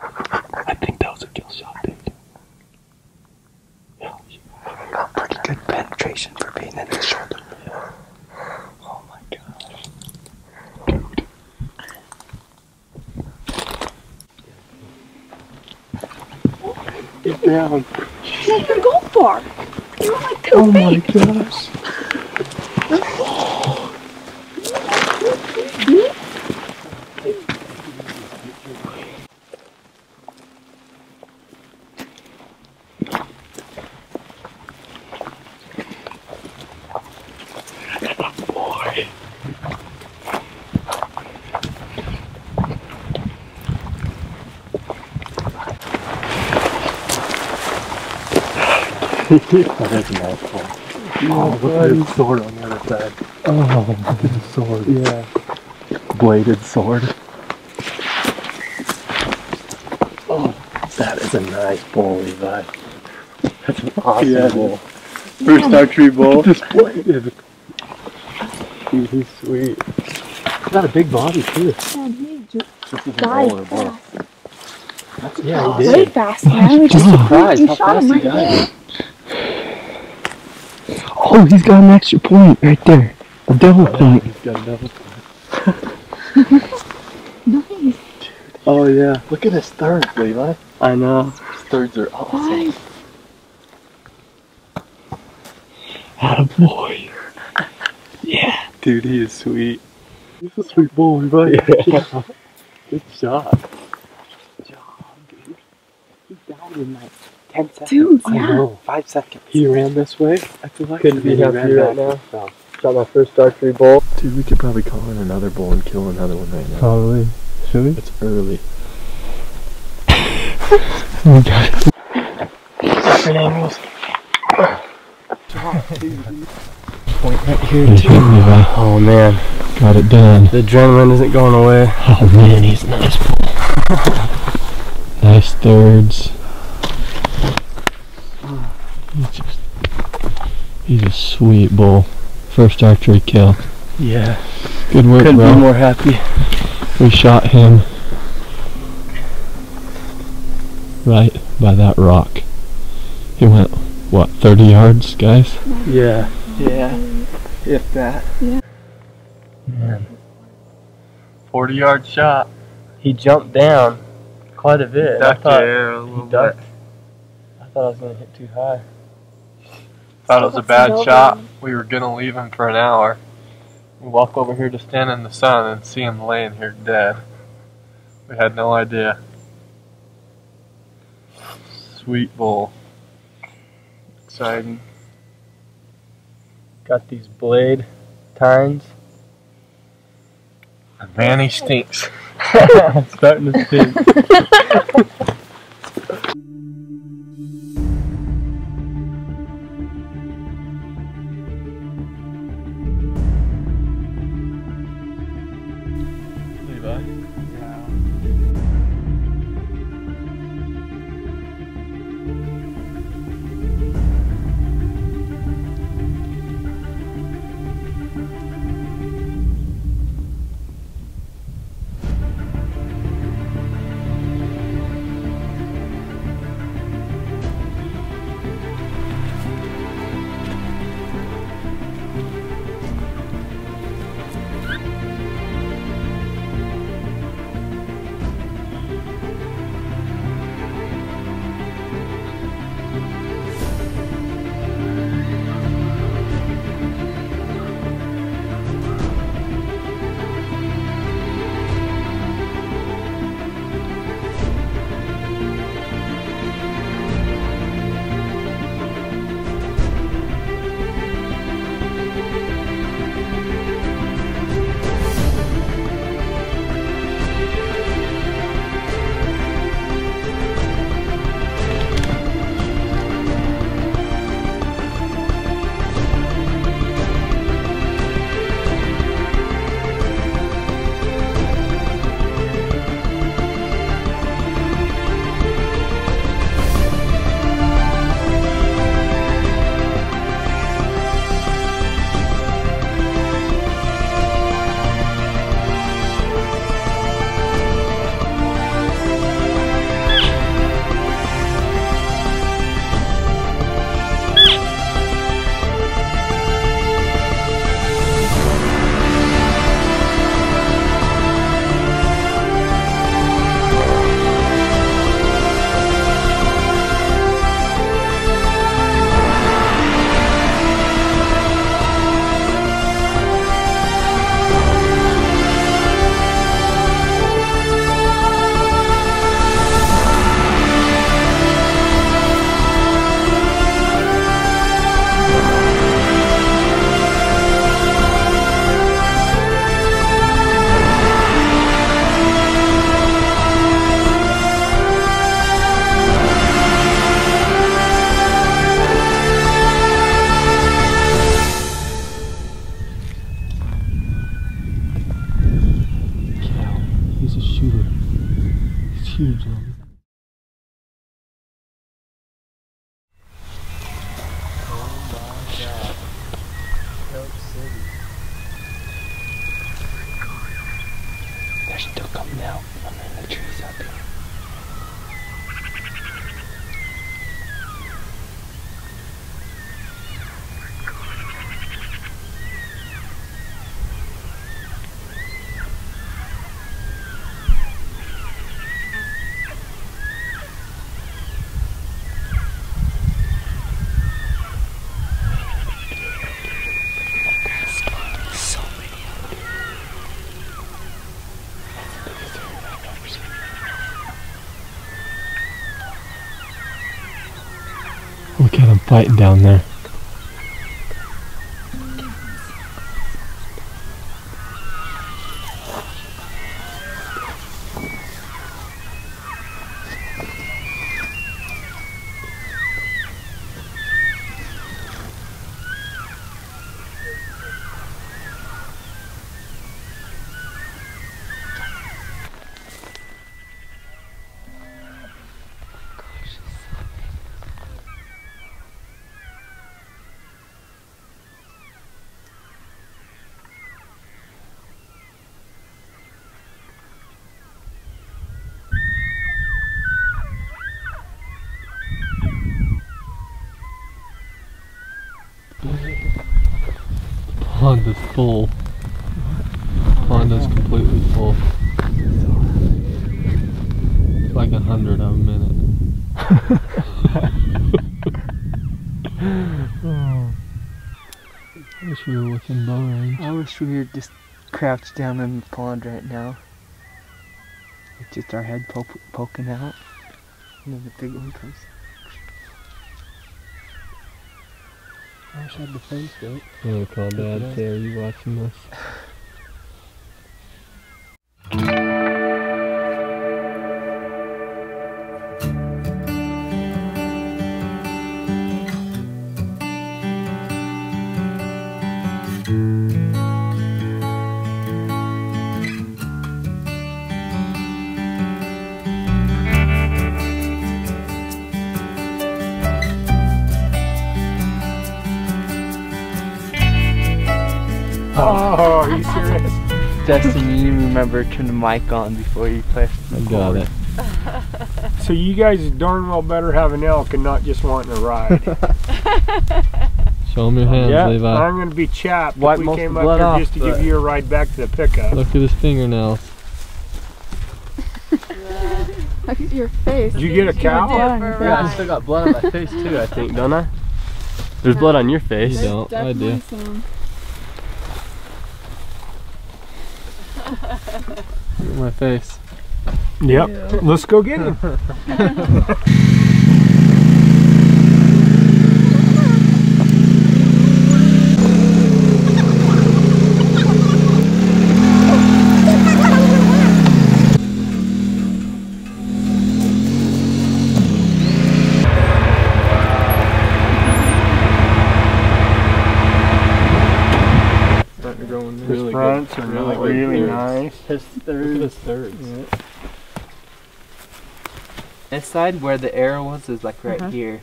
I think that was a kill shot, dude. Yeah. Got pretty good penetration for being in the shoulder. Yeah. Oh my gosh. Dude. Get down. What did you going for? You were like two Oh feet. my gosh. That is a nice one. Oh, look at his sword on the other side. Oh, look at his sword. Yeah. Bladed sword. Oh, that is a nice bull, Levi. That's an awesome Yeah. bull. First archery bull. This bladed. Dude, he's sweet. He's got a big body too. Man, he ju- This is an died fast. Yeah, he did. Way fast, man. We just surprised you how shot him fast he right died. There. Oh, he's got an extra point right there. A double oh, point. He's got a double. Nice. Oh yeah. Look at his thirds, Levi. I know. His thirds are awesome. Nice. Yeah. Dude, he is sweet. He's a sweet boy, Levi. Yeah. Good shot. Good job, dude. He's down in like 10 seconds. Dude, I yeah. know. 5 seconds. He ran this way. I feel like Couldn't and be then he happier right now. and fell. Shot my first archery bull. Dude, we could probably call in another bull and kill another one right now. Probably. Should we? It's early. We got it. Different angles. Point right here too. me, Levi. Oh man, Got it done. the adrenaline isn't going away. Oh man, he's a nice bull. nice thirds. He's just, he's a sweet bull. First archery kill. Yeah, Good work, couldn't bro. be more happy. We shot him right by that rock. He went, what, 30 yards, guys? Yeah, yeah, if that. Yeah. Man. 40 yard shot. He jumped down quite a bit. I Ducked thought air a he little bit. I thought I was gonna hit too high. Thought it was a bad shot. We were gonna leave him for an hour. We walk over here to stand in the sun and see him laying here dead. We had no idea. Sweet bull. Exciting. Got these blade tines. And man, he stinks. Starting to stink. one. Fighting down there. Pond is full. Pond is completely full. It's like a hundred of them in it. I wish we were within bow range. I wish we were just crouched down in the pond right now. With just our head po- poking out. And then the big one comes. I wish I had the right. I'm gonna call Dad. Say, are you watching this? Dustin, you need to remember to turn the mic on before you press I got it. So you guys darn well better have an elk and not just wanting to ride. Show them your hands, yeah, Levi. I'm gonna be chapped Wipe if we came up here off, just to give you a ride back to the pickup. Look at his fingernails. Look at your face. Did you get a cow? Yeah, I still got blood on my face too, I think, don't I? There's blood on your face. You don't. I do. Some. Look at my face. Yep. Let's go get him. Starting to grow in really fronts are Really really, good. really Good. nice. His Look at third. his thirds. This side where the arrow was is like right Uh-huh. here.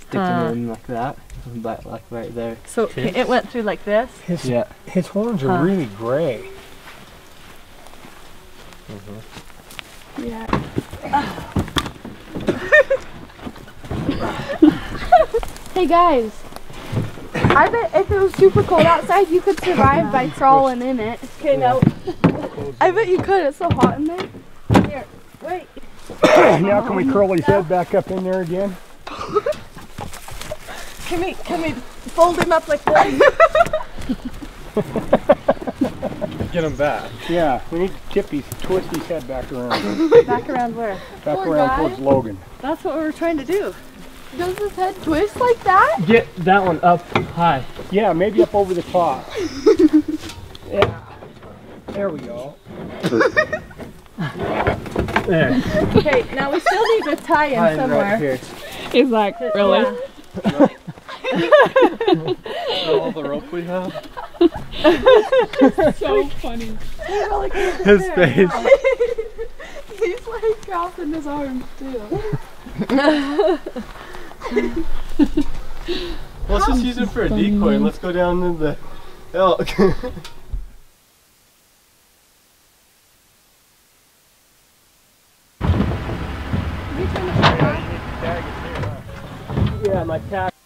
Sticking Huh. in like that. But like right there. So Tips. it went through like this. His, Yeah. his horns are Huh. really gray. Yeah. hey guys. I bet if it was super cold outside, you could survive by crawling in it. Okay, now. I bet you could. It's so hot in there. Here, wait. now can we curl his head back up in there again? Can we can we fold him up like this? Get him back. Yeah, we need to tip his, twist his head back around. Back around where? Back Poor around guy. towards Logan. That's what we were trying to do. Does his head twist like that? Get that one up high. Yeah, maybe up over the top. yeah. There we go. there. Okay, now we still need to tie him High somewhere. right here. He's like, really? All the rope we have. so funny. His face. He's like, Ralph in his arms too. Let's just use it for a decoy and let's go down to the elk. Yeah, my cat.